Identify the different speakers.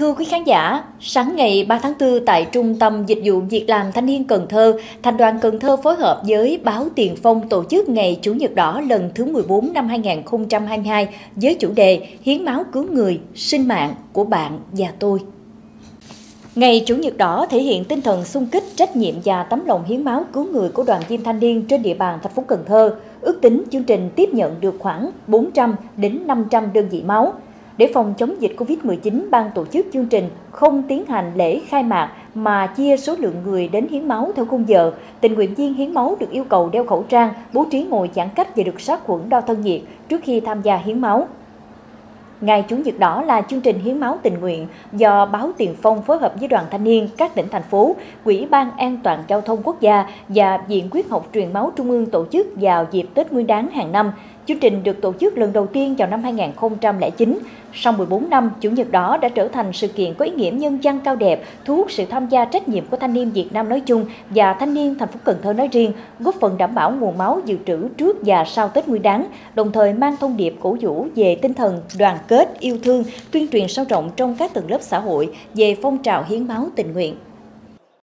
Speaker 1: Thưa quý khán giả, sáng ngày 3 tháng 4 tại Trung tâm Dịch vụ Việc làm Thanh niên Cần Thơ, Thành đoàn Cần Thơ phối hợp với báo Tiền Phong tổ chức Ngày Chủ nhật đỏ lần thứ 14 năm 2022 với chủ đề Hiến máu cứu người, sinh mạng của bạn và tôi. Ngày Chủ nhật đỏ thể hiện tinh thần sung kích, trách nhiệm và tấm lòng hiến máu cứu người của đoàn viên thanh niên trên địa bàn thành phố Cần Thơ. Ước tính chương trình tiếp nhận được khoảng 400 đến 500 đơn vị máu. Để phòng chống dịch Covid-19, ban tổ chức chương trình không tiến hành lễ khai mạc mà chia số lượng người đến hiến máu theo khung giờ. Tình nguyện viên hiến máu được yêu cầu đeo khẩu trang, bố trí ngồi giãn cách và được sát khuẩn đo thân nhiệt trước khi tham gia hiến máu. Ngày Chủ nhật đỏ là chương trình hiến máu tình nguyện do báo Tiền Phong phối hợp với đoàn thanh niên các tỉnh thành phố, Quỹ ban An toàn giao thông quốc gia và Viện Huyết học truyền máu Trung ương tổ chức vào dịp Tết Nguyên đán hàng năm. Chương trình được tổ chức lần đầu tiên vào năm 2009. Sau 14 năm, Chủ nhật đỏ đã trở thành sự kiện có ý nghĩa nhân văn cao đẹp, thu hút sự tham gia trách nhiệm của thanh niên Việt Nam nói chung và thanh niên thành phố Cần Thơ nói riêng, góp phần đảm bảo nguồn máu dự trữ trước và sau Tết Nguyên đán, đồng thời mang thông điệp cổ vũ về tinh thần đoàn kết, yêu thương, tuyên truyền sâu rộng trong các tầng lớp xã hội về phong trào hiến máu tình nguyện.